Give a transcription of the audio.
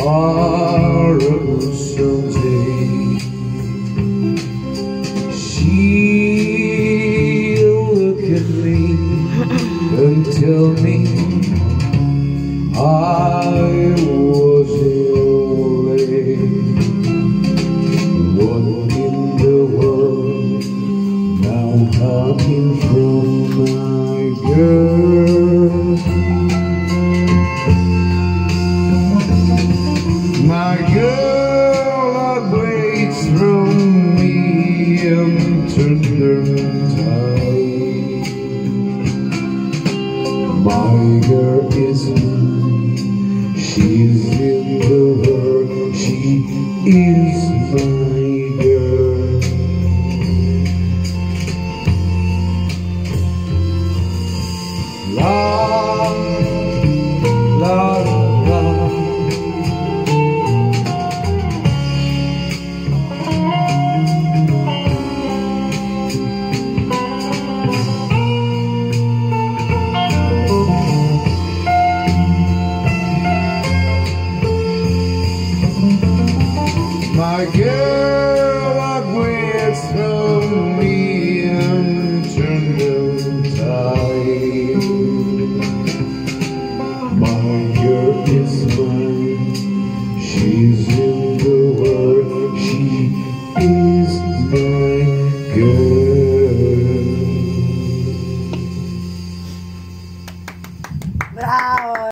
horrible someday. She'll look at me and tell me I was only one in the world. Now coming from my girl. My girl waits from me and tender tide. My girl is mine, she's in the world, she is my girl. La, My girl, what waits for me eternal time? My girl is mine, she's in the world, she is my girl. Bravo!